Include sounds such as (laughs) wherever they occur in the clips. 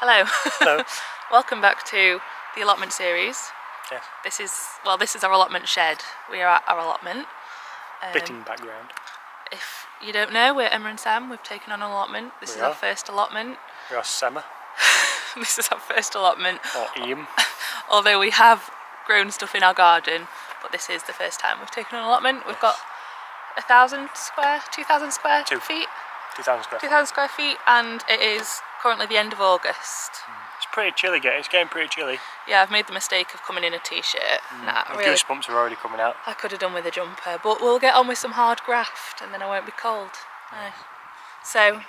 Hello. Hello. (laughs) Welcome back to the allotment series. Yes. This is, well, this is our allotment shed. We are at our allotment. Um, background. If you don't know, we're Emma and Sam. We've taken on an allotment. This We is our first allotment. We are Summer (laughs) this is our first allotment. or Ian. (laughs) Although we have grown stuff in our garden, but this is the first time we've taken an allotment. We've got a thousand square, two thousand square Two. feet, 2000 square. two thousand square feet, and it is currently the end of August. Mm. It's pretty chilly, get It's getting pretty chilly. Yeah, I've made the mistake of coming in a t-shirt. Mm. Nah, The really, goosebumps are already coming out. I could have done with a jumper, but we'll get on with some hard graft, and then I won't be cold. Aye. So,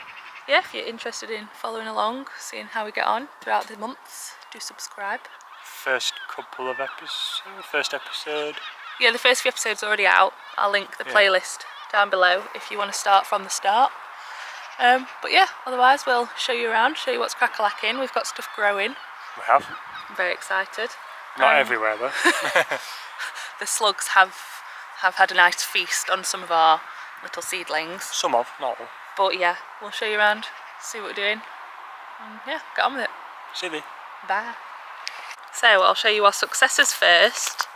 yeah, if you're interested in following along, seeing how we get on throughout the months, do subscribe. First couple of episodes. First episode. Yeah, the first few episodes are already out. I'll link the Yeah. playlist down below if you want to start from the start. Um, but yeah, otherwise we'll show you around, show you what's crack-a-lacking. We've got stuff growing. We have. I'm very excited. Not Um, everywhere though. (laughs) The slugs have have had a nice feast on some of our little seedlings. Some of, not all. But yeah, we'll show you around, see what we're doing. And yeah, get on with it. See me. Bye. So I'll show you our successes first.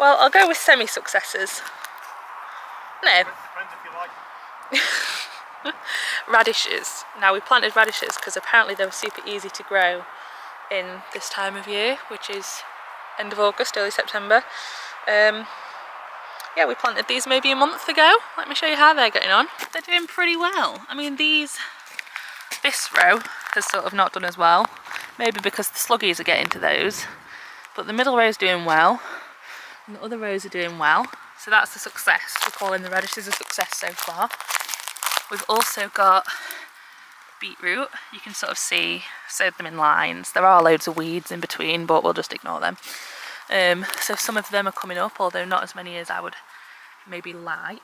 Well, I'll go with semi-successes. No, Depends you. (laughs) (laughs) radishes. Now we planted radishes because apparently they were super easy to grow in this time of year, which is end of August, early September. Um, yeah, we planted these maybe a month ago. Let me show you how they're getting on. They're doing pretty well. I mean, these, this row has sort of not done as well. Maybe because the sluggies are getting to those. But the middle row is doing well. And the other rows are doing well. So that's a success. We're calling the radishes a success so far. We've also got beetroot. You can sort of see, sowed them in lines. There are loads of weeds in between, but we'll just ignore them. Um, so some of them are coming up, although not as many as I would maybe like.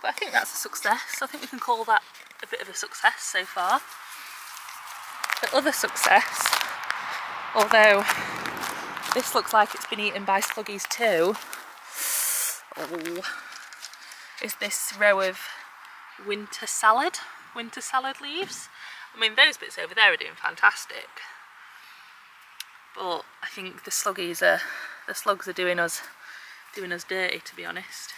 But I think that's a success. I think we can call that a bit of a success so far. The other success, although this looks like it's been eaten by sluggies too, oh, is this row of winter salad, winter salad leaves. I mean, those bits over there are doing fantastic. But I think the sluggies are, the slugs are doing us, doing us dirty, to be honest.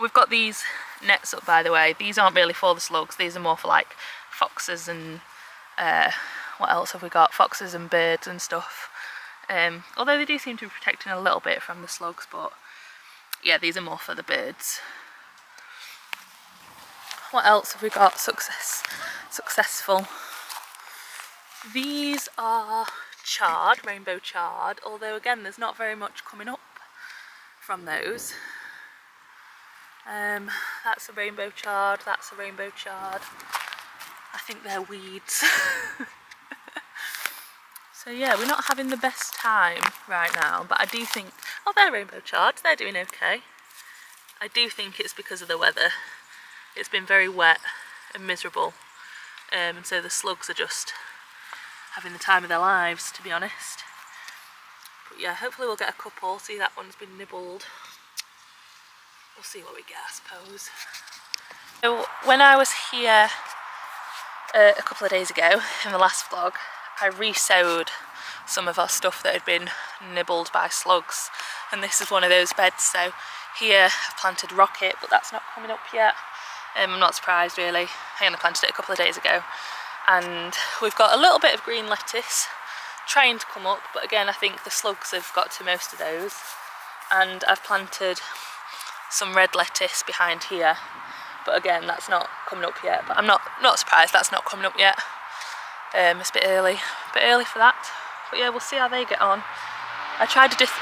We've got these nets up, by the way. These aren't really for the slugs. These are more for like foxes and uh, what else have we got? Foxes and birds and stuff. Um, although they do seem to be protecting a little bit from the slugs, but yeah, these are more for the birds. What else have we got? Success, successful. These are chard, rainbow chard, although again there's not very much coming up from those. Um, that's a rainbow chard, that's a rainbow chard. I think they're weeds. (laughs) so yeah, we're not having the best time right now, but I do think, oh they're rainbow chards, they're doing okay. I do think it's because of the weather. It's been very wet and miserable, um, and so the slugs are just having the time of their lives, to be honest. But yeah, hopefully we'll get a couple. See, that one's been nibbled. We'll see what we get, I suppose. So when I was here uh, a couple of days ago in the last vlog, I resowed some of our stuff that had been nibbled by slugs, and this is one of those beds. So here I've planted rocket, but that's not coming up yet. Um, I'm not surprised really. I only planted it a couple of days ago. And we've got a little bit of green lettuce trying to come up but again I think the slugs have got to most of those. And I've planted some red lettuce behind here but again that's not coming up yet. But I'm not not surprised that's not coming up yet. Um, it's a bit early a bit early for that. But yeah we'll see how they get on. I tried a diff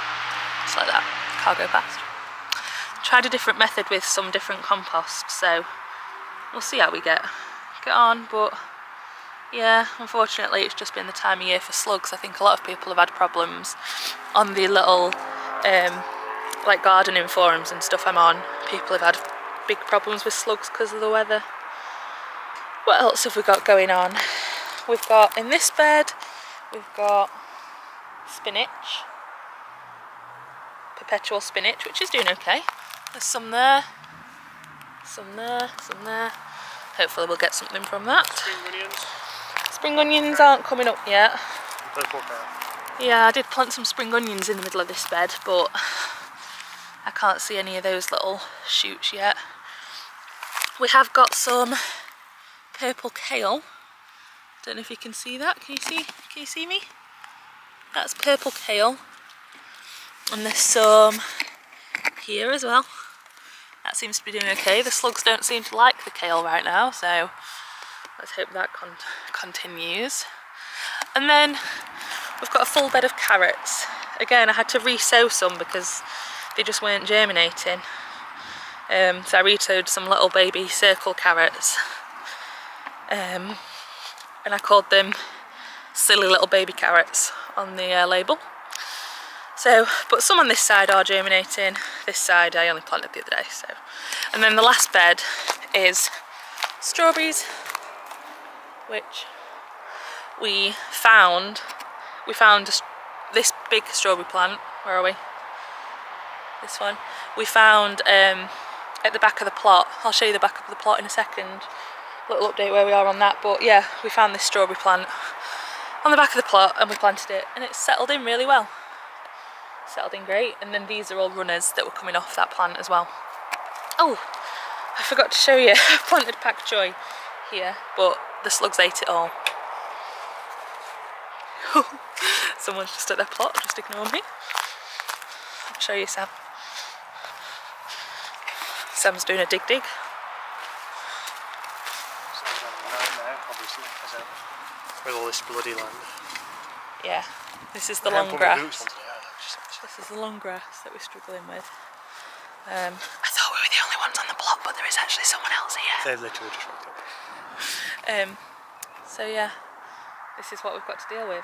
just like that car go past. Tried a different method with some different compost so we'll see how we get get on but yeah, unfortunately it's just been the time of year for slugs. I think a lot of people have had problems on the little um, like gardening forums and stuff I'm on. People have had big problems with slugs because of the weather. What else have we got going on? We've got in this bed, we've got spinach, perpetual spinach, which is doing okay. There's some there, some there, some there. Hopefully we'll get something from that. Spring onions. spring onions aren't coming up yet. Yeah, I did plant some spring onions in the middle of this bed, but I can't see any of those little shoots yet. We have got some purple kale. Don't know if you can see that. Can you see? Can you see me? That's purple kale. And there's some here as well. That seems to be doing okay. The slugs don't seem to like the kale right now, so let's hope that con continues. And then we've got a full bed of carrots. Again, I had to re-sow some because they just weren't germinating. Um, so I re-sowed some little baby circle carrots. Um, and I called them silly little baby carrots on the uh, label. So, but some on this side are germinating. This side I only planted the other day. So, and then the last bed is strawberries, which we found. We found this big strawberry plant. Where are we? This one. We found um, at the back of the plot. I'll show you the back of the plot in a second. Little update where we are on that. But yeah, we found this strawberry plant on the back of the plot and we planted it and it's settled in really well settled in great. And then these are all runners that were coming off that plant as well. Oh I forgot to show you (laughs) I planted pak choi here but the slugs ate it all. (laughs) Someone's just at their plot just ignore me. I'll show you Sam. Sam's doing a dig dig. With all this bloody land. yeah this is the long haven't put my grass This is the long grass that we're struggling with. Um, I thought we were the only ones on the block, but there is actually someone else here. They've literally just rocked up. Um, so yeah, this is what we've got to deal with.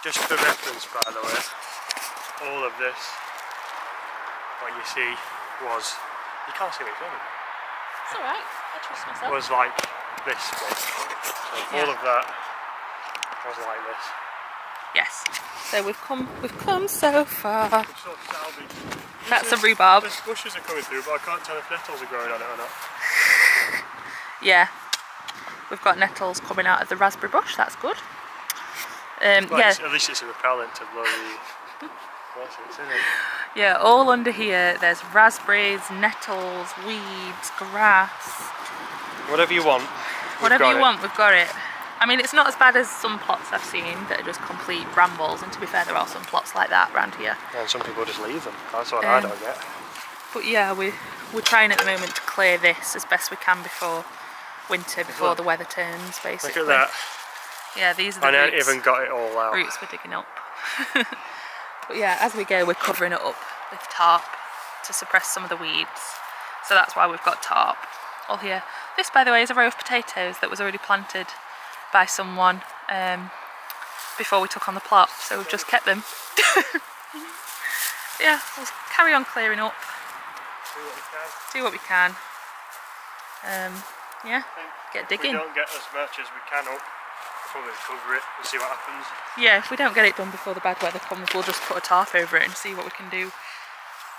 Just for reference, by the way, all of this, what you see was, you can't see me filming, It's all right. I trust myself. was like this bit. So all of that was like this. Yes. So we've come, we've come so far. That's a rhubarb. There's bushes are coming through, but I can't tell if nettles are growing on it or not. (sighs) Yeah, we've got nettles coming out of the raspberry bush. That's good. Um, Well, yeah, at least it's a repellent to blow the lawsuits, isn't it? yeah. All under here, there's raspberries, nettles, weeds, grass. Whatever you want. Whatever you it. want, we've got it. I mean, it's not as bad as some plots I've seen that are just complete brambles, and to be fair, there are some plots like that around here. And some people just leave them. That's what I Um, don't get. But yeah, we, we're trying at the moment to clear this as best we can before winter, before Look. the weather turns, basically. Look at that. Yeah, these are the I roots, even got it all out. roots we're digging up. (laughs) but yeah, as we go, we're covering it up with tarp to suppress some of the weeds. So that's why we've got tarp all here. This, by the way, is a row of potatoes that was already planted by someone um, before we took on the plot. So we've just kept them. (laughs) yeah, we'll carry on clearing up, do what we can. Um, yeah, get If we don't get as much as we can up, probably cover it and see what happens. Yeah, if we don't get it done before the bad weather comes, we'll just put a tarp over it and see what we can do.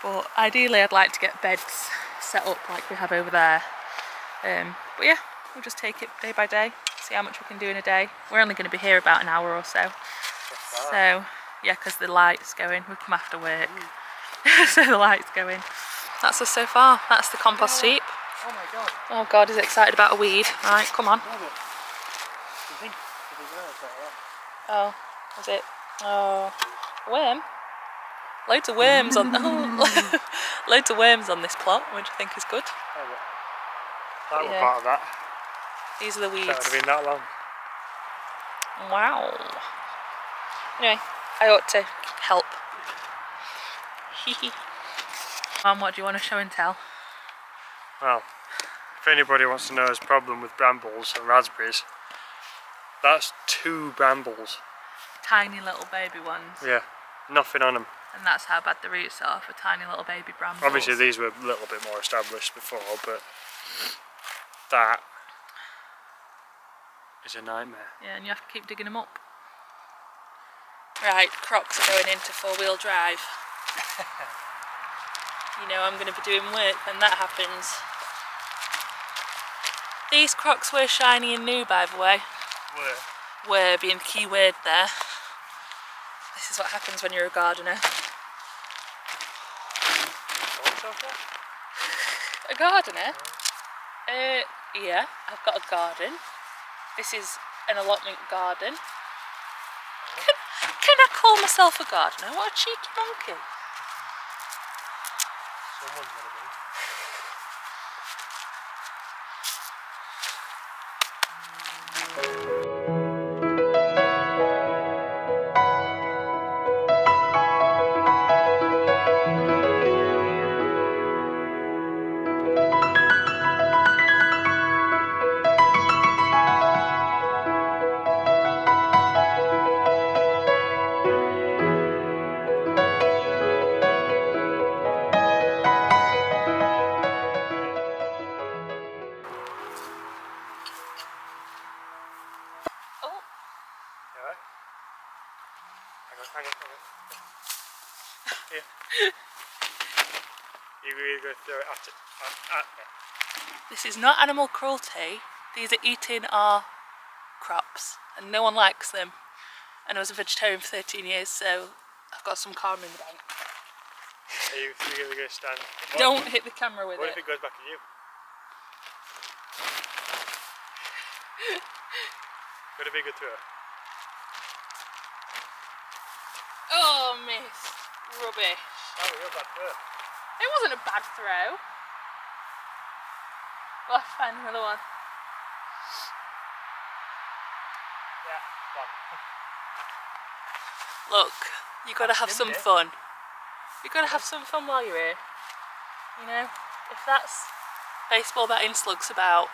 But ideally, I'd like to get beds set up like we have over there. Um, but yeah, we'll just take it day by day, see how much we can do in a day. We're only going to be here about an hour or so. So, yeah, because the light's going, we come after work. (laughs) so the light's going. That's us so far. That's the compost heap. Oh my god. Oh God, is excited about a weed. Right, come on. Oh, was it? Oh, worm. Loads of worms on. (laughs) Loads of worms on this plot, which I think is good. Oh, That Yeah. part of that. These are the weeds. That would have been that long. Wow. Anyway, I ought to help. (laughs) Mum, what do you want to show and tell? Well, if anybody wants to know his problem with brambles and raspberries, that's two brambles. Tiny little baby ones, Yeah, nothing on them. and that's how bad the roots are for tiny little baby brambles. Obviously, these were a little bit more established before, but that is a nightmare. Yeah, and you have to keep digging them up. Right, Crocs are going into four-wheel drive. (laughs) you know I'm going to be doing work when that happens. These Crocs were shiny and new, by the way. Were were being the key word there. This is what happens when you're a gardener. Thoughts so far? A gardener? Uh, yeah, I've got a garden. This is an allotment garden. Can, can I call myself a gardener? What a cheeky monkey. Someone's gonna be. (laughs) this is not animal cruelty. These are eating our crops and no one likes them. And I was a vegetarian for 13 years, so I've got some karma in the bank. Are you really going to stand? What, Don't hit the camera with What it. What if it goes back at you? Got a bigger throw. Oh, miss. Rubbish. Oh, you're bad throw. It wasn't a bad throw. Well, I'll find another one. Yeah, one. Look, you gotta have some fun. You gotta have some fun while you're here. You know, if that's baseball batting slugs about,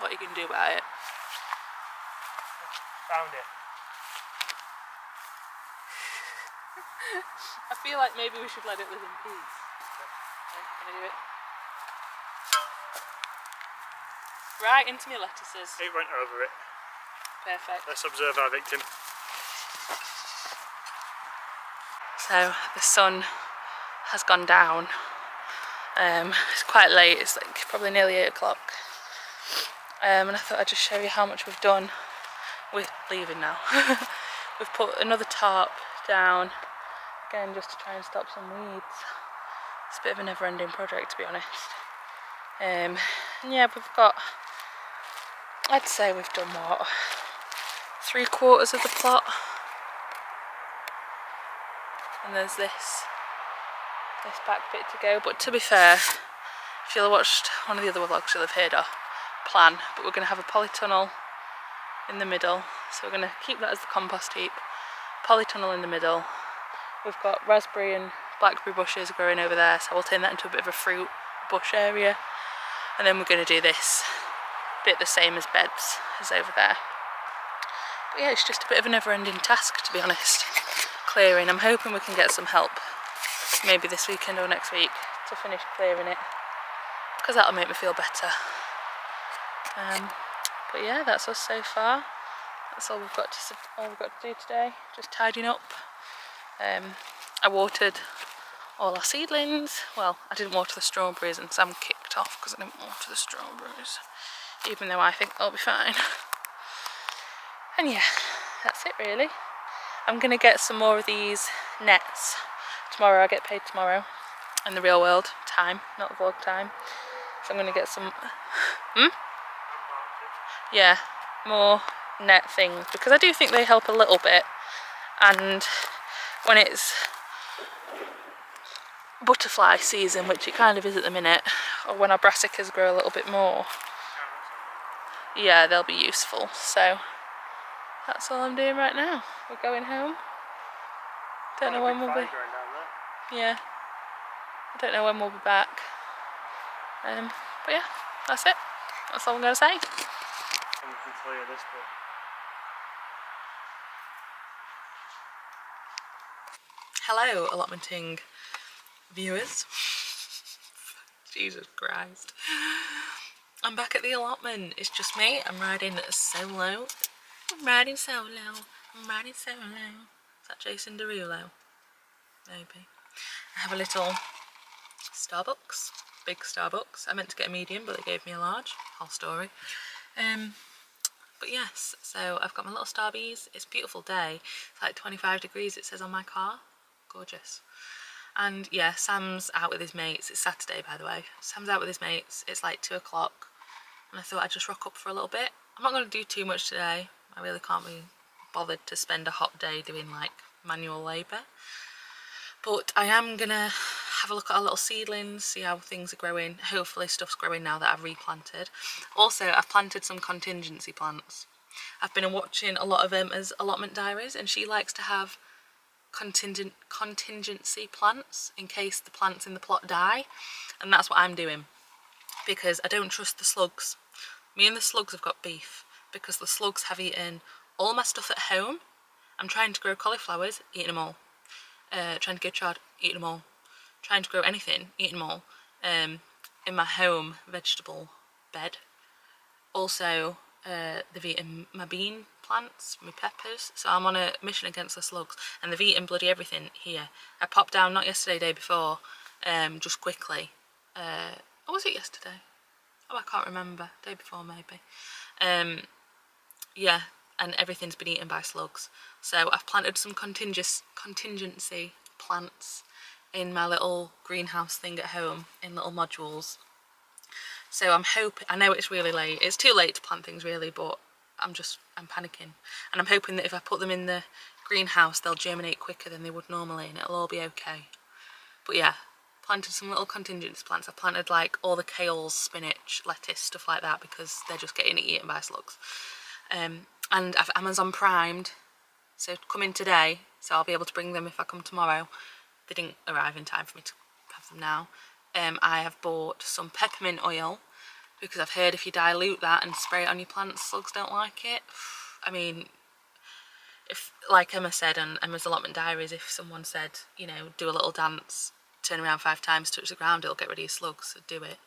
what you can do about it. Found it. (laughs) I feel like maybe we should let it live in peace. Okay, Can I do it? Right into my lettuces. It went over it. Perfect. Let's observe our victim. So the sun has gone down. Um, it's quite late. It's like probably nearly eight o'clock. Um, and I thought I'd just show you how much we've done We're leaving now. (laughs) we've put another tarp down again just to try and stop some weeds. It's a bit of a never-ending project to be honest. Um, and yeah, we've got. I'd say we've done what? Three quarters of the plot. And there's this this back bit to go. But to be fair if you'll have watched one of the other vlogs you'll have heard our plan. But we're going to have a polytunnel in the middle. So we're going to keep that as the compost heap. Polytunnel in the middle. We've got raspberry and blackberry bushes growing over there. So we'll turn that into a bit of a fruit bush area. And then we're going to do this bit the same as beds as over there but yeah, it's just a bit of a never-ending task, to be honest. Clearing. I'm hoping we can get some help, maybe this weekend or next week, to finish clearing it, because that'll make me feel better. Um, but yeah, that's us so far. That's all we've got to all we've got to do today. Just tidying up. Um, I watered all our seedlings. Well, I didn't water the strawberries, and Sam kicked off because I didn't water the strawberries, even though I think they'll be fine. And yeah, that's it really. I'm gonna get some more of these nets tomorrow. I get paid tomorrow in the real world time, not vlog time. So I'm gonna get some. Hmm. Yeah, more net things because I do think they help a little bit. And when it's butterfly season, which it kind of is at the minute, or when our brassicas grow a little bit more, yeah, they'll be useful. So that's all I'm doing right now. We're going home. Don't know when we'll be. Yeah. I don't know when we'll be back. Um, but yeah, that's it. That's all I'm going to say. Hello, allotmenting viewers. (laughs) Jesus Christ. I'm back at the allotment. It's just me. I'm riding solo. I'm riding solo. I'm riding solo. Is that Jason Derulo? Maybe. I have a little Starbucks. Big Starbucks. I meant to get a medium, but they gave me a large. Whole story. Um, but yes, so I've got my little starbies. It's beautiful day. It's like 25 degrees it says on my car. Gorgeous. And yeah, Sam's out with his mates. It's Saturday, by the way. Sam's out with his mates. It's like 2 o'clock. I thought I'd just rock up for a little bit. I'm not going to do too much today. I really can't be bothered to spend a hot day doing like manual labour. But I am going to have a look at our little seedlings, see how things are growing. Hopefully stuff's growing now that I've replanted. Also, I've planted some contingency plants. I've been watching a lot of Emma's allotment diaries and she likes to have contingent contingency plants in case the plants in the plot die and that's what I'm doing because I don't trust the slugs. Me and the slugs have got beef because the slugs have eaten all my stuff at home. I'm trying to grow cauliflowers, eating them all. Uh, trying to grow chard, eating them all. Trying to grow anything, eating them all. Um, in my home vegetable bed. Also, uh, they've eaten my bean plants, my peppers. So I'm on a mission against the slugs. And they've eaten bloody everything here. I popped down, not yesterday, day before, um, just quickly. Uh, or was it yesterday? Oh, I can't remember. Day before, maybe. Um, yeah, and everything's been eaten by slugs. So I've planted some contingent contingency plants in my little greenhouse thing at home in little modules. So I'm hoping, I know it's really late, it's too late to plant things really, but I'm just, I'm panicking. And I'm hoping that if I put them in the greenhouse, they'll germinate quicker than they would normally and it'll all be okay. But yeah, planted some little contingency plants. I planted like all the kales, spinach, lettuce, stuff like that because they're just getting eaten by slugs. Um, and I've Amazon primed, so come in today, so I'll be able to bring them if I come tomorrow. They didn't arrive in time for me to have them now. Um, I have bought some peppermint oil because I've heard if you dilute that and spray it on your plants, slugs don't like it. I mean, if like Emma said and Emma's allotment diaries, if someone said, you know, do a little dance, turn around five times, touch the ground, it'll get rid of your slugs, so do it.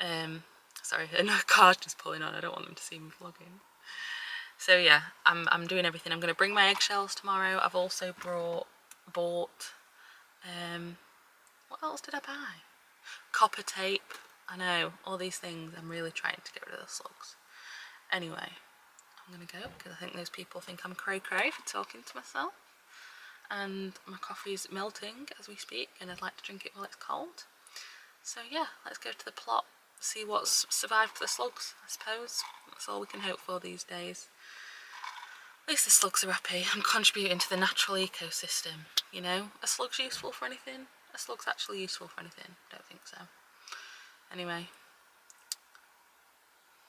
Um, sorry, (laughs) a car's just pulling on, I don't want them to see me vlogging. So yeah, I'm, I'm doing everything. I'm going to bring my eggshells tomorrow. I've also brought, bought, um, what else did I buy? Copper tape. I know, all these things. I'm really trying to get rid of the slugs. Anyway, I'm going to go because I think those people think I'm cray-cray for talking to myself. And my coffee's melting as we speak and I'd like to drink it while it's cold. So yeah, let's go to the plot, see what's survived the slugs, I suppose. That's all we can hope for these days. At least the slugs are happy. I'm contributing to the natural ecosystem, you know? Are slugs useful for anything? Are slugs actually useful for anything? Don't think so. Anyway,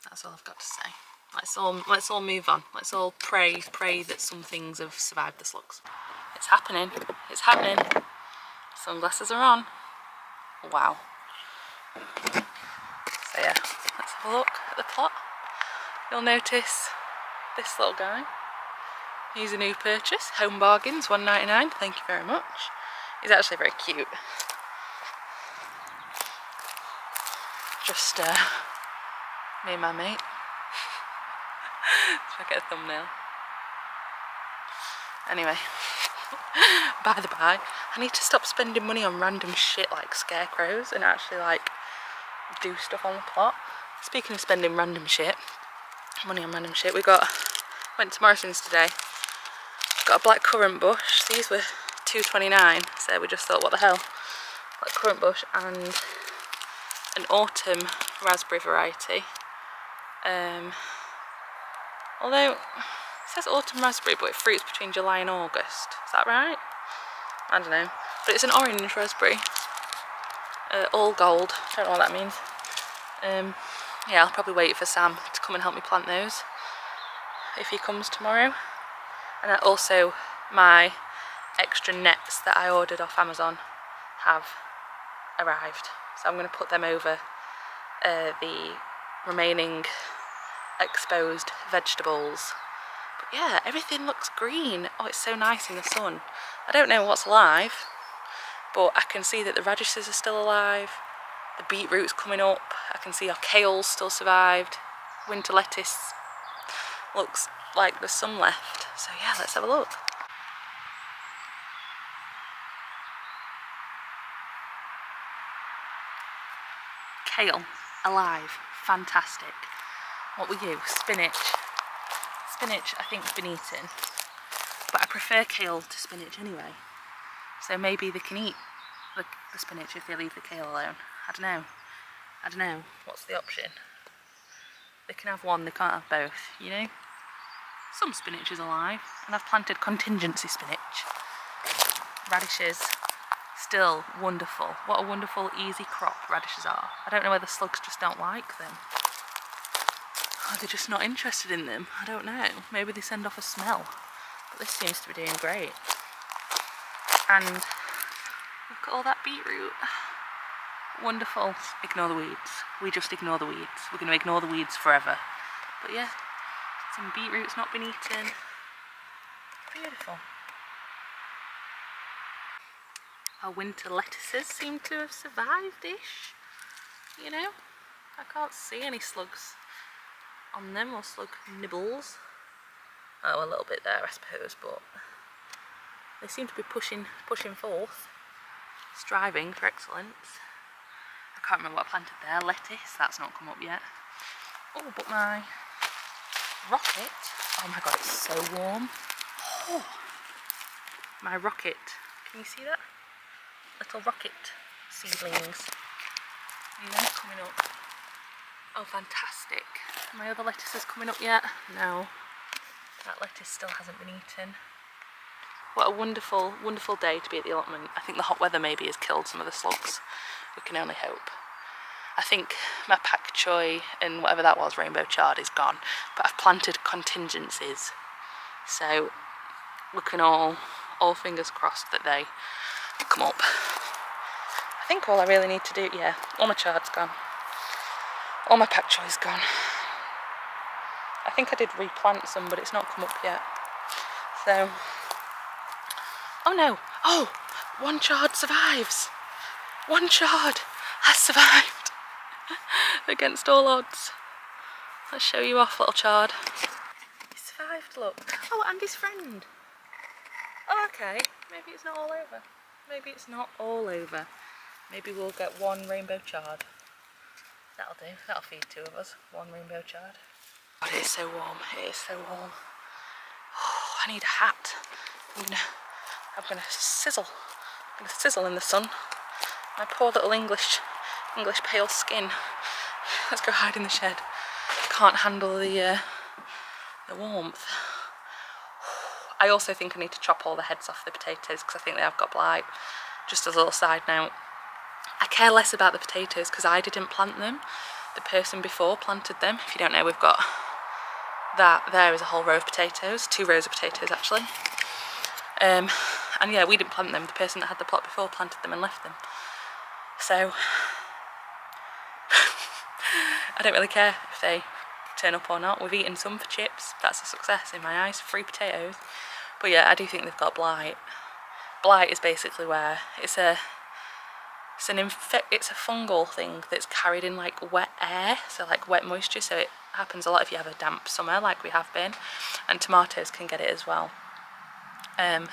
that's all I've got to say. Let's all let's all move on. Let's all pray pray that some things have survived the slugs. It's happening. It's happening. Sunglasses are on. Wow. So yeah, let's have a look at the plot. You'll notice this little guy. He's a new purchase. Home Bargains, 1.99. Thank you very much. He's actually very cute. Just uh, me and my mate. Should I get a thumbnail? Anyway, (laughs) by the by, I need to stop spending money on random shit like scarecrows and actually like do stuff on the plot. Speaking of spending random shit, money on random shit, we got, went to Morrison's today, got a black currant bush, these were 2.29, so we just thought what the hell, black currant bush and an autumn raspberry variety. Um, although, it says autumn raspberry, but it fruits between July and August. Is that right? I don't know. But it's an orange raspberry. Uh, all gold. Don't know what that means. Um, yeah, I'll probably wait for Sam to come and help me plant those. If he comes tomorrow. And also, my extra nets that I ordered off Amazon have arrived. So I'm going to put them over uh, the remaining exposed vegetables. But yeah, everything looks green. Oh, it's so nice in the sun. I don't know what's alive, but I can see that the radishes are still alive. The beetroot's coming up. I can see our kale's still survived. Winter lettuce looks like there's some left. So yeah, let's have a look. Kale, alive, fantastic. What were you? Spinach, spinach I think's been eaten, but I prefer kale to spinach anyway. So maybe they can eat the, the spinach if they leave the kale alone. I don't know. I don't know. What's the option? They can have one, they can't have both, you know? Some spinach is alive, and I've planted contingency spinach. Radishes, still wonderful. What a wonderful, easy crop radishes are. I don't know whether slugs just don't like them. Or they're just not interested in them. I don't know. Maybe they send off a smell. But this seems to be doing great. And look at all that beetroot. Wonderful. Ignore the weeds. We just ignore the weeds. We're going to ignore the weeds forever. But yeah, some beetroot's not been eaten. Beautiful. Our winter lettuces seem to have survived-ish. You know, I can't see any slugs on them or slug nibbles. Oh, a little bit there, I suppose, but they seem to be pushing pushing forth, striving for excellence. I can't remember what I planted there. Lettuce, that's not come up yet. Oh, but my rocket, oh my god, it's so warm. Oh, my rocket, can you see that? Little rocket seedlings, you know, coming up. Oh, fantastic. My other lettuces coming up yet? No. That lettuce still hasn't been eaten. What a wonderful, wonderful day to be at the allotment. I think the hot weather maybe has killed some of the slugs. We can only hope. I think my pak choi and whatever that was, rainbow chard, is gone. But I've planted contingencies. So we can all, all fingers crossed that they come up. I think all I really need to do, yeah, all my chard's gone. All my pak choi's gone. I think I did replant some, but it's not come up yet. So, oh no, oh, one chard survives. One chard has survived (laughs) against all odds. Let's show you off, little chard. He survived, look. Oh, and his friend. Oh, okay, maybe it's not all over. Maybe it's not all over. Maybe we'll get one rainbow chard. That'll do, that'll feed two of us. One rainbow chard. God, it is so warm, it is so warm. Oh, I need a hat. I'm gonna, I'm gonna sizzle. I'm gonna sizzle in the sun. My poor little English, English pale skin. Let's go hide in the shed. Can't handle the, uh, the warmth. I also think I need to chop all the heads off the potatoes because I think they have got blight. Just as a little side note. I care less about the potatoes because I didn't plant them. The person before planted them. If you don't know, we've got that there is a whole row of potatoes, two rows of potatoes actually. Um, and yeah, we didn't plant them. The person that had the plot before planted them and left them. So (laughs) I don't really care if they turn up or not. We've eaten some for chips. That's a success in my eyes. Free potatoes. But yeah, I do think they've got blight. Blight is basically where it's a it's an infe it's a fungal thing that's carried in like wet air, so like wet moisture, so it happens a lot if you have a damp summer like we have been, and tomatoes can get it as well. Um,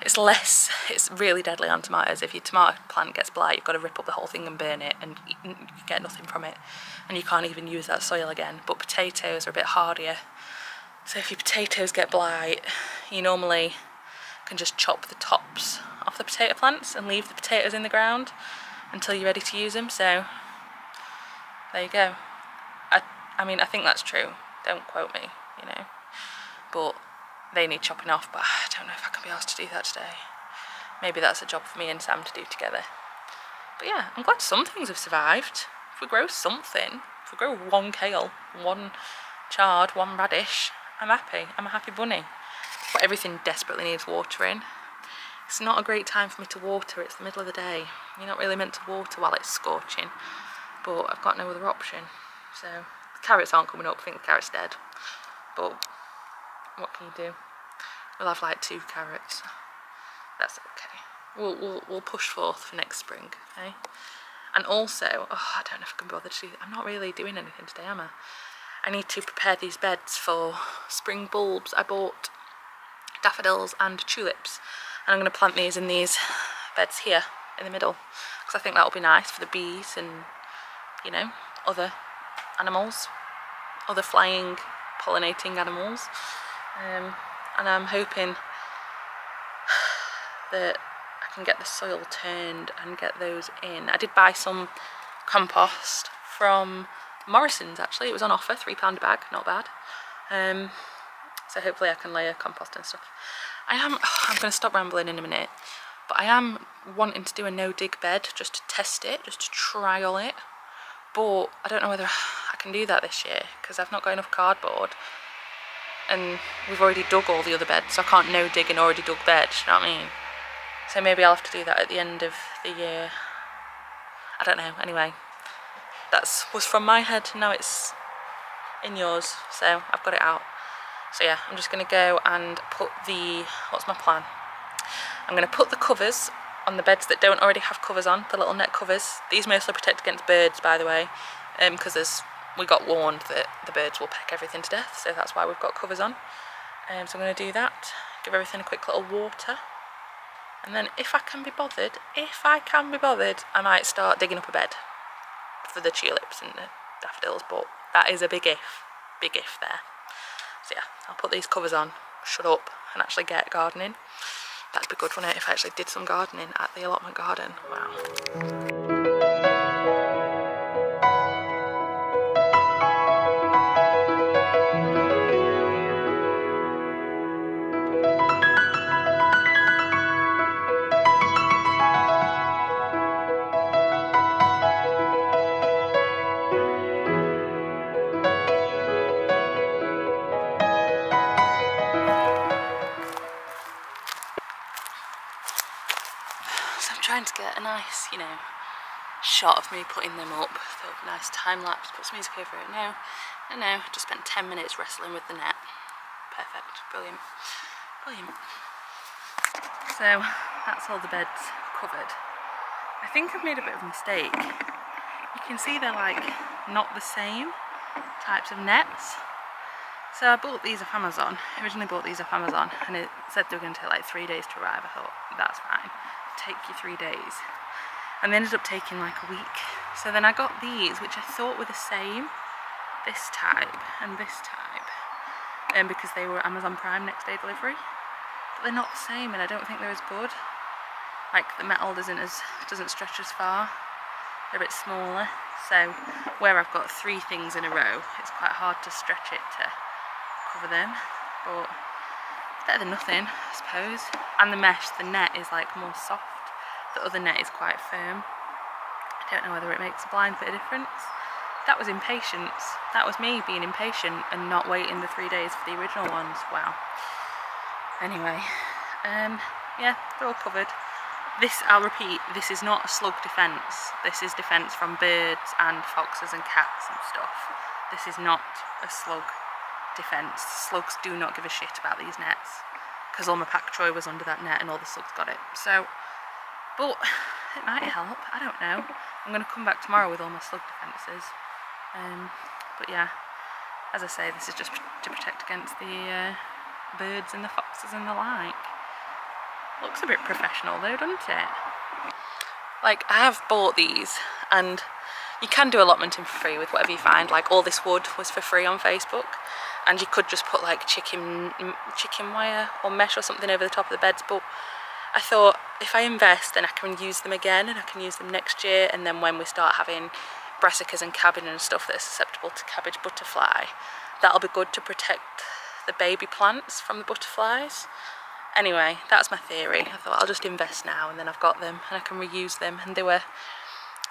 it's less, it's really deadly on tomatoes. If your tomato plant gets blight, you've got to rip up the whole thing and burn it, and you get nothing from it, and you can't even use that soil again. But potatoes are a bit hardier, so if your potatoes get blight, you normally can just chop the tops off the potato plants and leave the potatoes in the ground until you're ready to use them. So there you go. I, I mean, I think that's true. Don't quote me, you know. But they need chopping off, but I don't know if I can be asked to do that today. Maybe that's a job for me and Sam to do together. But yeah, I'm glad some things have survived. If we grow something, if we grow one kale, one chard, one radish, I'm happy. I'm a happy bunny. But everything desperately needs watering. It's not a great time for me to water, it's the middle of the day. You're not really meant to water while it's scorching, but I've got no other option. So the carrots aren't coming up, I think the carrot's dead. But what can you do? We'll have like two carrots. That's okay. We'll, we'll, we'll push forth for next spring, okay? And also, oh, I don't know if I can bother to I'm not really doing anything today, am I? I need to prepare these beds for spring bulbs. I bought daffodils and tulips and I'm going to plant these in these beds here in the middle because I think that will be nice for the bees and you know other animals other flying pollinating animals. Um, and I'm hoping (sighs) that I can get the soil turned and get those in. I did buy some compost from Morrison's actually, it was on offer, £3 a bag, not bad. Um, so hopefully I can layer compost and stuff. I am, oh, (sighs) I'm going to stop rambling in a minute, but I am wanting to do a no dig bed just to test it, just to trial it. But I don't know whether (sighs) I can do that this year because I've not got enough cardboard and we've already dug all the other beds so I can't no dig an already dug bed, you know what I mean? So maybe I'll have to do that at the end of the year. I don't know, anyway. That was from my head, now it's in yours, so I've got it out. So yeah, I'm just going to go and put the, what's my plan? I'm going to put the covers on the beds that don't already have covers on, the little net covers. These mostly protect against birds, by the way, because um, we got warned that the birds will peck everything to death, so that's why we've got covers on. Um, so I'm going to do that, give everything a quick little water, and then if I can be bothered, if I can be bothered, I might start digging up a bed for the tulips and the daffodils, but that is a big if, big if there. Yeah, I'll put these covers on, shut up, and actually get gardening. That'd be good, wouldn't it, if I actually did some gardening at the allotment garden. Wow. Nice, you know, shot of me putting them up. Nice time lapse, put some music over it. No, no, no, just spent 10 minutes wrestling with the net. Perfect, brilliant, brilliant. So that's all the beds covered. I think I've made a bit of a mistake. You can see they're like not the same types of nets. So I bought these off Amazon, originally bought these off Amazon and it said they were going to take like three days to arrive. I thought, that's fine take you three days. And they ended up taking like a week. So then I got these, which I thought were the same, this type and this type, um, because they were Amazon Prime next day delivery. But they're not the same and I don't think they're as good. Like the metal doesn't as doesn't stretch as far. They're a bit smaller. So where I've got three things in a row, it's quite hard to stretch it to cover them. But better than nothing, I suppose. And the mesh, the net is like more soft. The other net is quite firm. I don't know whether it makes a blind bit of difference. That was impatience. That was me being impatient and not waiting the three days for the original ones. Wow. Anyway, um, yeah, they're all covered. This, I'll repeat, this is not a slug defence. This is defence from birds and foxes and cats and stuff. This is not a slug defence. Slugs do not give a shit about these nets because all my pak was under that net and all the slugs got it. So, but (sighs) it might help. I don't know. I'm going to come back tomorrow with all my slug defences. Um, but yeah, as I say, this is just to protect against the uh, birds and the foxes and the like. Looks a bit professional though, doesn't it? Like, I have bought these and you can do allotmenting for free with whatever you find. Like, all this wood was for free on Facebook and you could just put like chicken chicken wire or mesh or something over the top of the beds but I thought if I invest then I can use them again and I can use them next year and then when we start having brassicas and cabbage and stuff that are susceptible to cabbage butterfly that'll be good to protect the baby plants from the butterflies. Anyway that's my theory. I thought I'll just invest now and then I've got them and I can reuse them and they were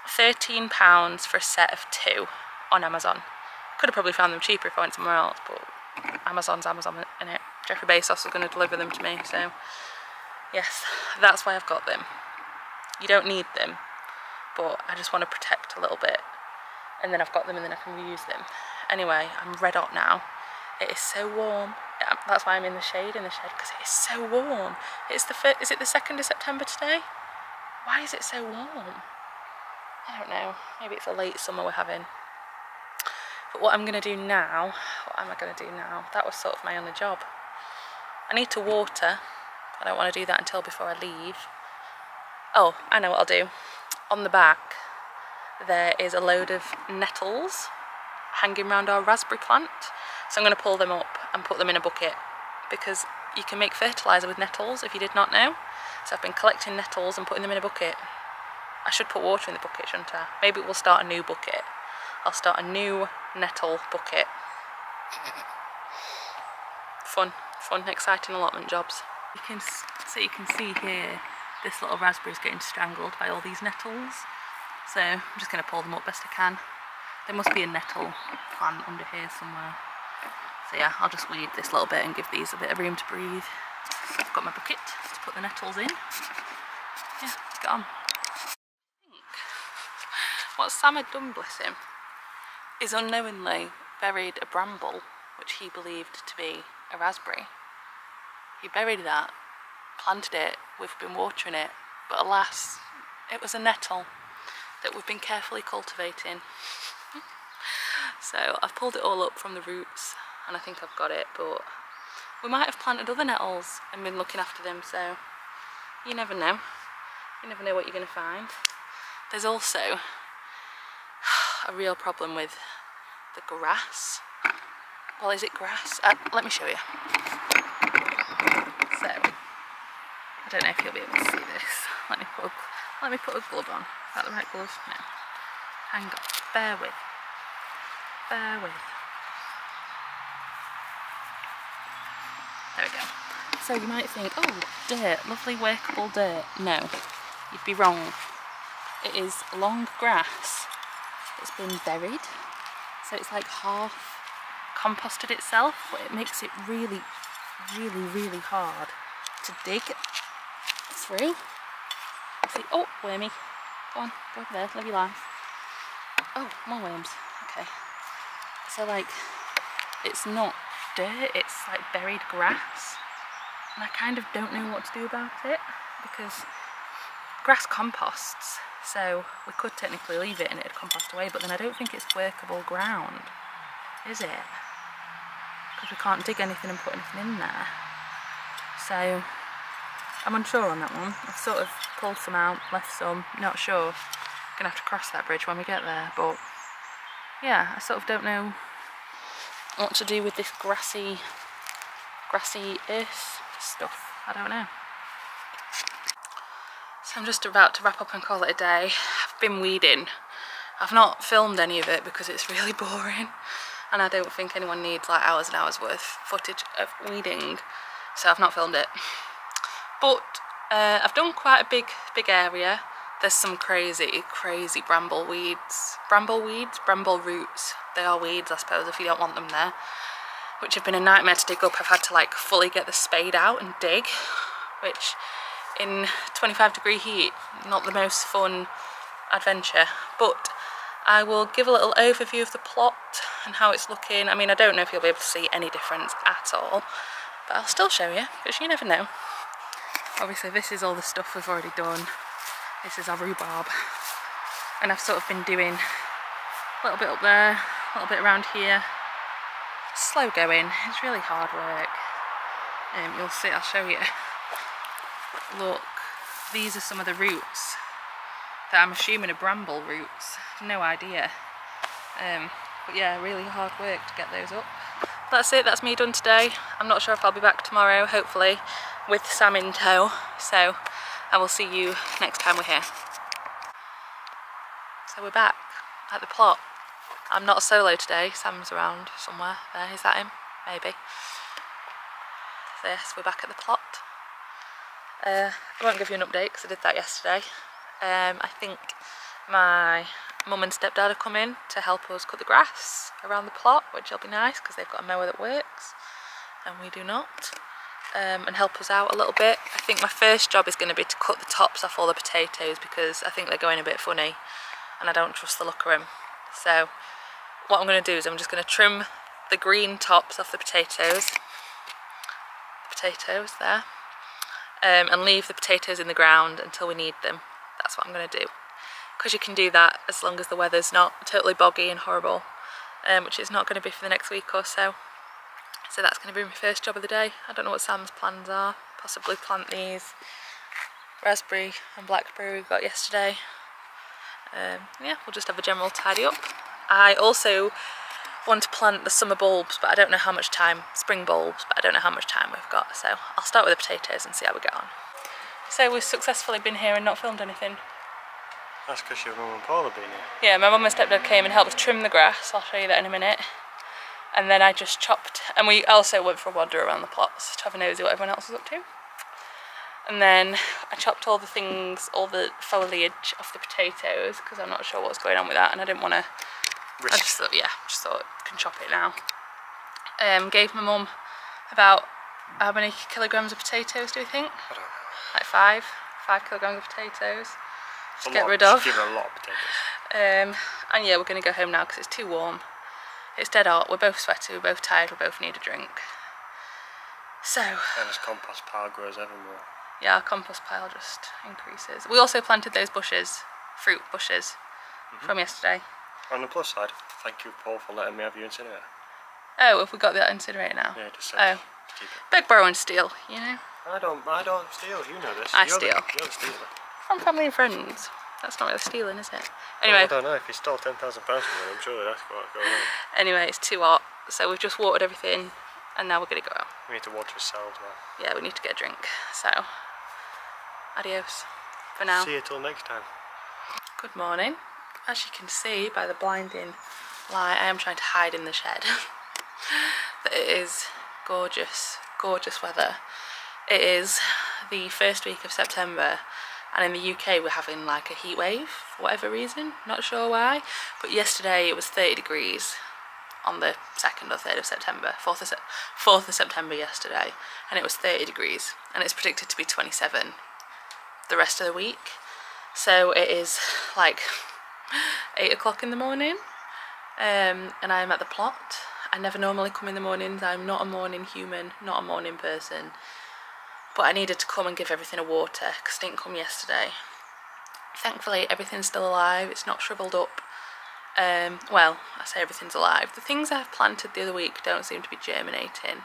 £13 for a set of two on Amazon. Could have probably found them cheaper if I went somewhere else, but Amazon's Amazon in it. Jeffrey Bezos is going to deliver them to me, so yes, that's why I've got them. You don't need them, but I just want to protect a little bit. And then I've got them and then I can reuse them. Anyway, I'm red hot now. It is so warm. That's why I'm in the shade in the shed, because it is so warm. It's the is it the 2nd of September today? Why is it so warm? I don't know. Maybe it's a late summer we're having. But what I'm going to do now, what am I going to do now? That was sort of my only job. I need to water. I don't want to do that until before I leave. Oh, I know what I'll do. On the back, there is a load of nettles. hanging around our raspberry plant. So I'm going to pull them up and put them in a bucket because you can make fertiliser with nettles if you did not know. So I've been collecting nettles and putting them in a bucket. I should put water in the bucket, shouldn't I? Maybe we'll start a new bucket. I'll start a new nettle bucket. (laughs) Fun, fun, exciting allotment jobs. You can so you can see here this little raspberry is getting strangled by all these nettles. So I'm just going to pull them up best I can. There must be a nettle plant under here somewhere. So yeah, I'll just weed this little bit and give these a bit of room to breathe. I've got my bucket to put the nettles in. Yeah, let's on. What Sam had done, bless him, is unknowingly buried a bramble, which he believed to be a raspberry. He buried that, planted it, we've been watering it, but alas, it was a nettle that we've been carefully cultivating. (laughs) so I've pulled it all up from the roots and I think I've got it, but we might have planted other nettles and been looking after them, so you never know. You never know what you're going to find. There's also (sighs) a real problem with the grass. Well, is it grass? Uh, let me show you. So, I don't know if you'll be able to see this. (laughs) Let me put a, let me put a glove on. Is that the right glove? No. Hang on. Bear with. Bear with. There we go. So you might think, oh, dirt, lovely workable dirt. No, you'd be wrong. It is long grass that's been buried. So it's like half composted itself, but it makes it really, really, really hard to dig through. See, oh, wormy. Go on, go over there, live your life. Oh, more worms. Okay. So like, it's not dirt, it's like buried grass. And I kind of don't know what to do about it because grass composts, so we could technically leave it and it'd compost away, but then I don't think it's workable ground, is it? Because we can't dig anything and put anything in there. So I'm unsure on that one. I've sort of pulled some out, left some, not sure. Gonna have to cross that bridge when we get there, but yeah, I sort of don't know what to do with this grassy, grassy earth stuff. I don't know. So I'm just about to wrap up and call it a day. I've been weeding. I've not filmed any of it because it's really (laughs) boring and I don't think anyone needs like hours and hours worth footage of weeding so I've not filmed it. But uh, I've done quite a big, big area. There's some crazy, crazy bramble weeds. Bramble weeds? Bramble roots. They are weeds, I suppose, if you don't want them there. Which have been a nightmare to dig up. I've had to like fully get the spade out and dig. Which in 25 degree heat, not the most fun adventure. But I will give a little overview of the plot and how it's looking. I mean, I don't know if you'll be able to see any difference at all. But I'll still show you, because you never know. Obviously, this is all the stuff we've already done. This is our rhubarb. And I've sort of been doing a little bit up there, a little bit around here. Slow going, it's really hard work. Um, you'll see, I'll show you. Look, these are some of the roots that I'm assuming are bramble roots. No idea. Um, but yeah, really hard work to get those up. That's it, that's me done today. I'm not sure if I'll be back tomorrow, hopefully, with Sam in tow. So I will see you next time we're here. So we're back at the plot. I'm not solo today, Sam's around somewhere there. Is that him? Maybe. So yes, we're back at the plot. Uh, I won't give you an update because I did that yesterday. Um, I think my mum and stepdad have come in to help us cut the grass around the plot, which will be nice because they've got a mower that works and we do not. Um, and help us out a little bit. I think my first job is going to be to cut the tops off all the potatoes because I think they're going a bit funny and I don't trust the look of them. So what I'm going to do is I'm just going to trim the green tops off the potatoes, the potatoes there, um, and leave the potatoes in the ground until we need them. That's what I'm going to do. Because you can do that as long as the weather's not totally boggy and horrible, um, which is not going to be for the next week or so. So that's going to be my first job of the day. I don't know what Sam's plans are. Possibly plant these raspberry and blackberry we got yesterday. Um, yeah, we'll just have a general tidy up. I also want to plant the summer bulbs, but I don't know how much time, spring bulbs, but I don't know how much time we've got. So I'll start with the potatoes and see how we get on. So we've successfully been here and not filmed anything. That's because your mum and Paul have been here. Yeah, my mum and stepdad came and helped us trim the grass. I'll show you that in a minute. And then I just chopped, and we also went for a wander around the plots to have a nosy what everyone else was up to. And then I chopped all the things, all the foliage off the potatoes because I'm not sure what's going on with that, and I didn't want to. I just thought, yeah, just thought I can chop it now. Um, gave my mum about how many kilograms of potatoes do you think? I don't know. Like five, five kilograms of potatoes. A get rid of. Give her a lot of potatoes. Um, and yeah, we're going to go home now because it's too warm. It's dead hot. We're both sweaty. We're both tired. We both need a drink. So And this compost pile grows ever more. yeah, our compost pile just increases. We also planted those bushes, fruit bushes, from yesterday. On the plus side, thank you, Paul, for letting me have your incinerator. Oh, have we got that incinerator now? Yeah, just Oh. to it. Borrow and steal, you know? I don't. I don't steal. You know this. I you're steal. The, you're the stealer. From family and friends. That's not really stealing, is it? Well, Anyway, I don't know if he stole ten thousand pounds from me. I'm sure that's what's going on. anyway, it's too hot. So we've just watered everything and now we're going to go out. We need to water ourselves now. Yeah, we need to get a drink. So, adios for now. See you till next time. Good morning. As you can see by the blinding light, I am trying to hide in the shed. (laughs) that it is gorgeous, gorgeous weather. It is the first week of September and in the UK we're having like a heat wave for whatever reason, not sure why. But yesterday it was 30 degrees on the 2nd or 3rd of September, 4th of, Sep- 4th of September yesterday, and it was 30 degrees and it's predicted to be 27 the rest of the week. So it is like (laughs) eight o'clock in the morning, um, and I'm at the plot. I never normally come in the mornings. I'm not a morning human, not a morning person. But I needed to come and give everything a water because I didn't come yesterday. Thankfully, everything's still alive. It's not shriveled up. Um, well, I say everything's alive. The things I've planted the other week don't seem to be germinating,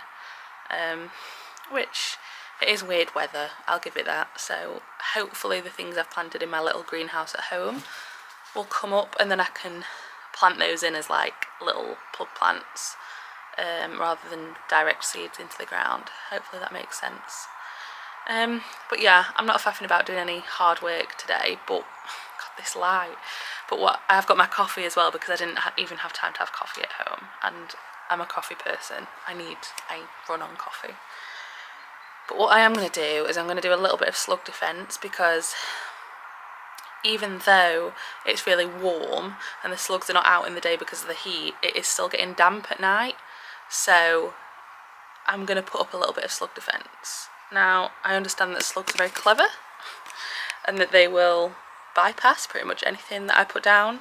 um, which it is weird weather. I'll give it that. So hopefully, the things I've planted in my little greenhouse at home will come up, and then I can plant those in as like little plug plants um, rather than direct seeds into the ground. Hopefully, that makes sense. Um, but yeah, I'm not faffing about doing any hard work today, but God, this light. But what I've got my coffee as well because I didn't ha- even have time to have coffee at home, and I'm a coffee person. I need I run on coffee. But what I am going to do is I'm going to do a little bit of slug defence because even though it's really warm and the slugs are not out in the day because of the heat, it is still getting damp at night. So I'm going to put up a little bit of slug defence. Now, I understand that slugs are very clever and that they will bypass pretty much anything that I put down,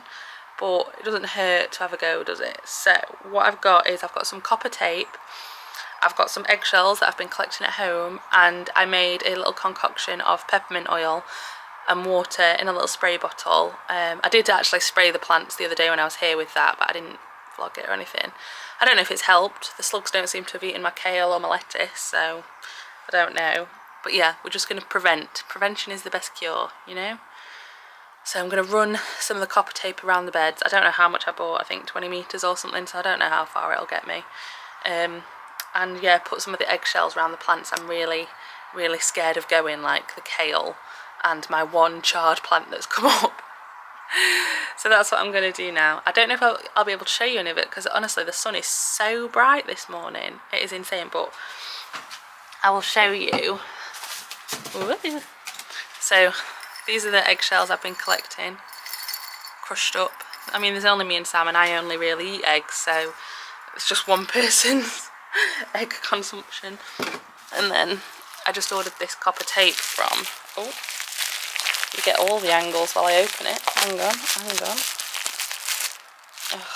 but it doesn't hurt to have a go, does it? So, what I've got is I've got some copper tape, I've got some eggshells that I've been collecting at home, and I made a little concoction of peppermint oil and water in a little spray bottle. Um, I did actually spray the plants the other day when I was here with that, but I didn't vlog it or anything. I don't know if it's helped. The slugs don't seem to have eaten my kale or my lettuce, so I don't know. But yeah, we're just going to prevent. Prevention is the best cure, you know? So I'm going to run some of the copper tape around the beds. I don't know how much I bought, I think 20 metres or something, so I don't know how far it'll get me. Um, and yeah, put some of the eggshells around the plants I'm really, really scared of going, like the kale and my one chard plant that's come (laughs) up. so that's what I'm going to do now. I don't know if I'll, I'll be able to show you any of it because honestly the sun is so bright this morning. It is insane, but I will show you. Ooh. So these are the eggshells I've been collecting, crushed up. I mean, there's only me and Sam, and I only really eat eggs, so it's just one (laughs) person's (laughs) egg consumption. And then I just ordered this copper tape from. Oh, you get all the angles while I open it. Hang on, hang on. Ugh.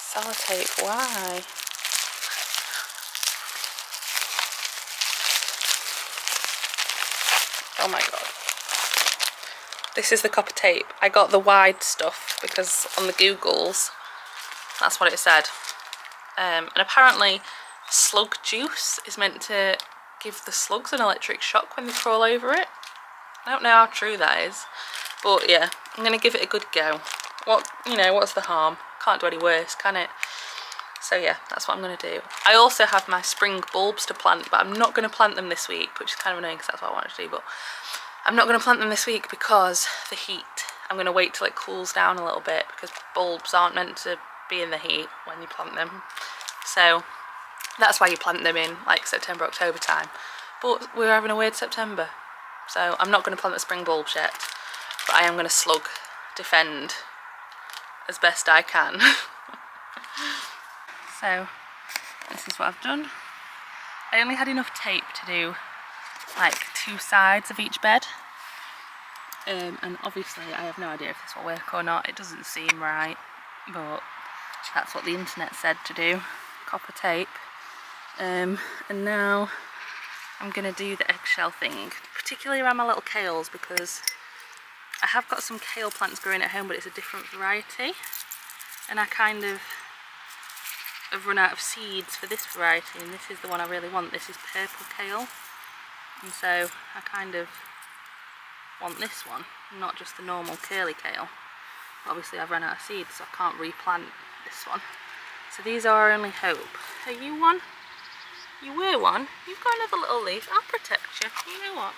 Sellotape, why? Oh my god. This is the copper tape. I got the wide stuff because on the Googles, that's what it said. Um, and apparently slug juice is meant to give the slugs an electric shock when they crawl over it. I don't know how true that is. But yeah, I'm going to give it a good go. What, you know, what's the harm? can't do any worse, can it? So yeah, that's what I'm going to do. I also have my spring bulbs to plant, but I'm not going to plant them this week, which is kind of annoying because that's what I wanted to do, but I'm not going to plant them this week because the heat. I'm going to wait till it cools down a little bit because bulbs aren't meant to be in the heat when you plant them. So that's why you plant them in like September, October time. But we're having a weird September. So I'm not going to plant the spring bulbs yet, but I am going to slug defend as best I can. (laughs) so this is what I've done. I only had enough tape to do like two sides of each bed. Um, and obviously I have no idea if this will work or not. It doesn't seem right, but that's what the internet said to do. Copper tape. Um, and now I'm going to do the eggshell thing, particularly around my little kales because I have got some kale plants growing at home but it's a different variety and I kind of have run out of seeds for this variety and this is the one I really want. This is purple kale and so I kind of want this one, not just the normal curly kale. Obviously I've run out of seeds so I can't replant this one. So these are our only hope. Are you one? You were one. You've got another little leaf. I'll protect you. You know what?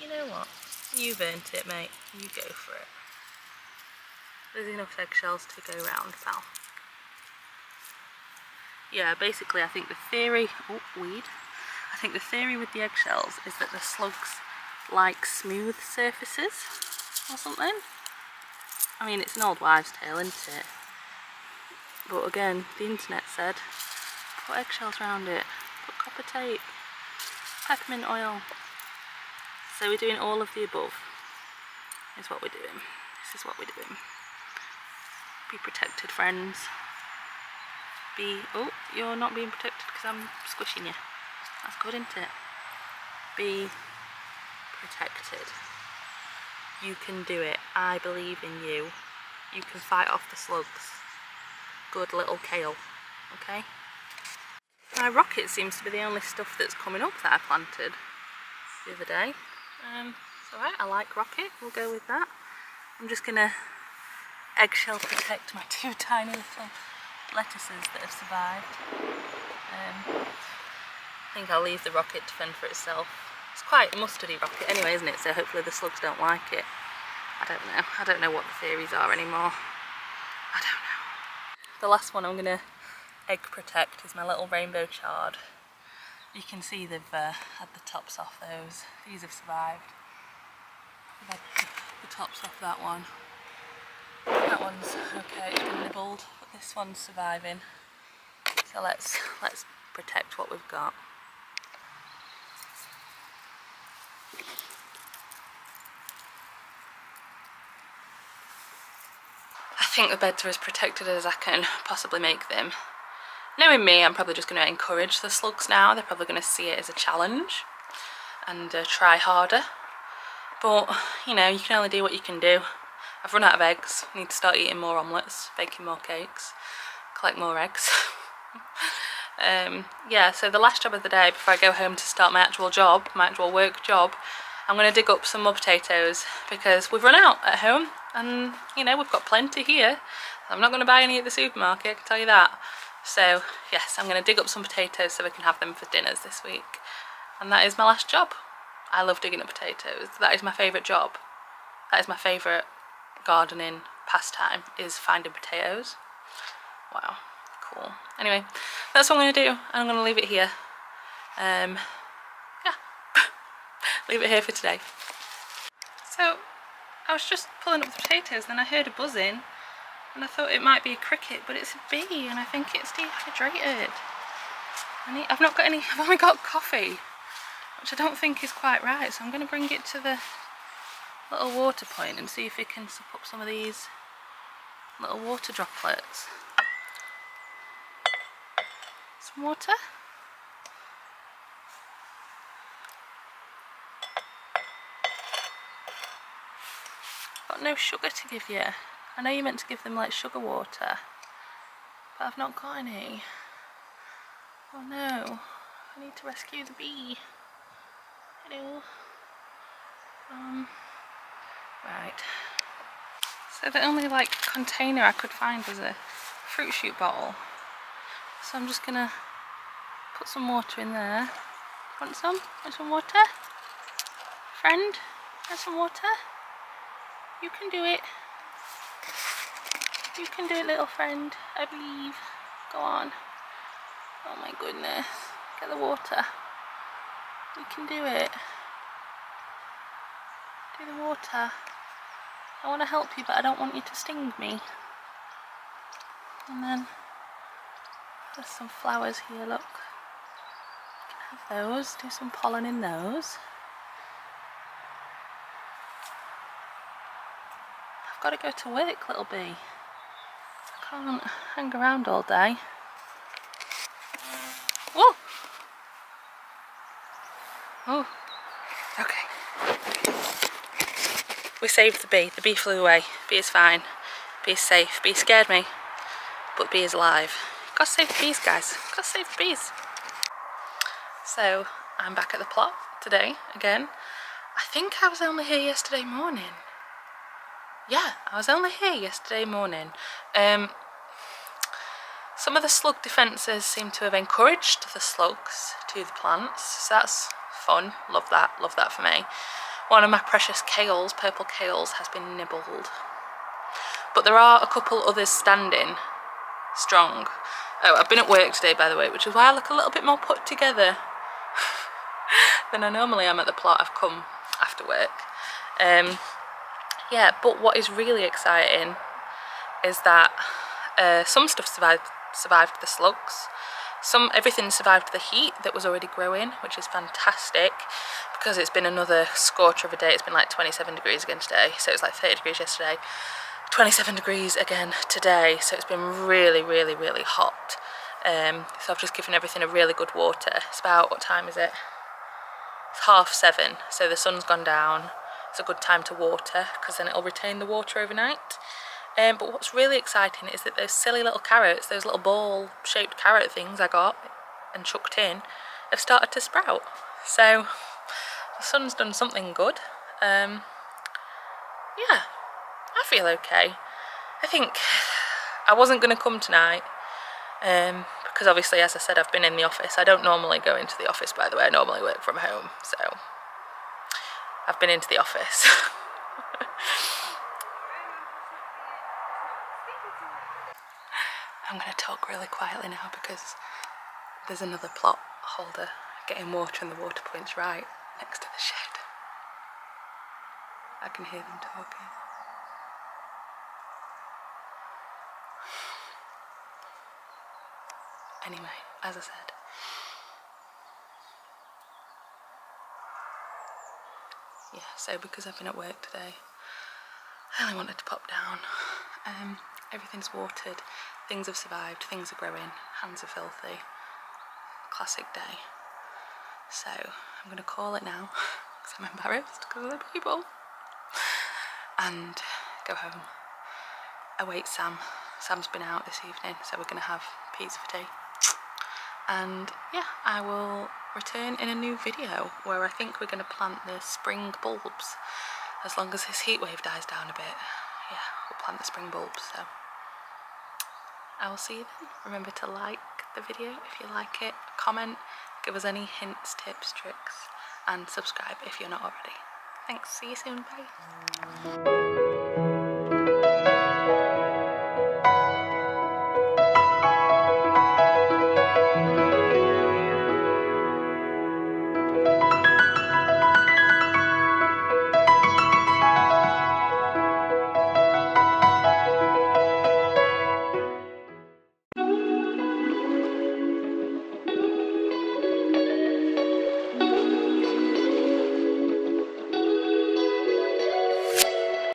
You know what? You've earned it, mate. You go for it. There's enough eggshells to go round, pal. Yeah, basically I think the theory... Oh, weed. I think the theory with the eggshells is that the slugs like smooth surfaces or something. I mean, it's an old wives' tale, isn't it? But again, the internet said, put eggshells around it, put copper tape, peppermint oil. So we're doing all of the above, is what we're doing. This is what we're doing. Be protected, friends. Be, oh, you're not being protected because I'm squishing you. That's good, isn't it? Be protected. You can do it. I believe in you. You can fight off the slugs. Good little kale. Okay? My rocket seems to be the only stuff that's coming up that I planted the other day. Um, it's alright, I like rocket. We'll go with that. I'm just going to eggshell protect my (laughs) two tiny little lettuces that have survived. Um, I think I'll leave the rocket to fend for itself. It's quite a mustardy rocket anyway, isn't it? So hopefully the slugs don't like it. I don't know. I don't know what the theories are anymore. I don't know. The last one I'm going to egg protect is my little rainbow chard. You can see they've uh, had the tops off those. These have survived. I've had the tops off that one. That one's okay, it's been nibbled, but this one's surviving. So let's let's protect what we've got. I think the beds are as protected as I can possibly make them. Knowing me, I'm probably just going to encourage the slugs now. They're probably going to see it as a challenge and uh, try harder. But, you know, you can only do what you can do. I've run out of eggs. Need to start eating more omelettes, baking more cakes, collect more eggs. (laughs) um, yeah, so the last job of the day before I go home to start my actual job, my actual work job, I'm going to dig up some more potatoes because we've run out at home and, you know, we've got plenty here. I'm not going to buy any at the supermarket, I can tell you that. So yes, I'm going to dig up some potatoes so we can have them for dinners this week. And that is my last job. I love digging up potatoes. That is my favourite job. That is my favourite gardening pastime, is finding potatoes. Wow, cool. Anyway, that's what I'm going to do. I'm going to leave it here. Um, yeah, (laughs) leave it here for today. So, I was just pulling up the potatoes, then I heard a buzzing and I thought it might be a cricket but it's a bee and I think it's dehydrated I I've not got any, (laughs) I've only got coffee which I don't think is quite right so I'm going to bring it to the little water point and see if it can suck up some of these little water droplets some water got no sugar to give you I know you meant to give them like sugar water, but I've not got any. Oh no, I need to rescue the bee. Hello. Um, right. So the only like container I could find was a fruit shoot bottle. So I'm just gonna put some water in there. Want some? Want some water? Friend? Want some water? You can do it. You can do it, little friend. I believe. Go on. Oh my goodness. Get the water. You can do it. Do the water. I want to help you, but I don't want you to sting me. And then there's some flowers here, look. You can have those, do some pollen in those. I've got to go to work, little bee. I can't hang around all day. Whoa! Oh, okay. We saved the bee. The bee flew away. Bee is fine. Bee is safe. Bee scared me, but bee is alive. Gotta save the bees, guys. Gotta save the bees. So, I'm back at the plot today again. I think I was only here yesterday morning. Yeah, I was only here yesterday morning. Um, some of the slug defences seem to have encouraged the slugs to the plants, so that's fun. Love that, love that for me. One of my precious kales, purple kales, has been nibbled. But there are a couple others standing strong. Oh, I've been at work today, by the way, which is why I look a little bit more put together (laughs) than I normally am at the plot. I've come after work. Um, yeah, but what is really exciting is that uh, some stuff survived survived the slugs. Some everything survived the heat that was already growing, which is fantastic because it's been another scorcher of a day. It's been like 27 degrees again today, so it was like 30 degrees yesterday. 27 degrees again today, so it's been really, really, really hot. Um, so I've just given everything a really good water. It's about, what time is it? It's half seven, so the sun's gone down. It's a good time to water because then it'll retain the water overnight. Um, but what's really exciting is that those silly little carrots, those little ball-shaped carrot things I got and chucked in, have started to sprout. So (laughs) the sun's done something good. Um, yeah, I feel okay. I think I wasn't going to come tonight um, because obviously, as I said, I've been in the office. I don't normally go into the office, by the way. I normally work from home, so I've been into the office. (laughs) I'm going to talk really quietly now because there's another plot holder getting water and the water point's right next to the shed. I can hear them talking. Anyway, as I said, yeah, so because I've been at work today, I only wanted to pop down. Um, everything's watered, things have survived, things are growing, hands are filthy. Classic day. So I'm going to call it now (laughs) because I'm embarrassed because of the people. And go home. Await Sam. Sam's been out this evening, so we're going to have pizza for tea. And yeah, I will return in a new video where I think we're going to plant the spring bulbs. As long as this heat wave dies down a bit, yeah, we'll plant the spring bulbs. So I will see you then. Remember to like the video if you like it, comment, give us any hints, tips, tricks, and subscribe if you're not already. Thanks, see you soon, bye.